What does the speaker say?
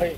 Hey.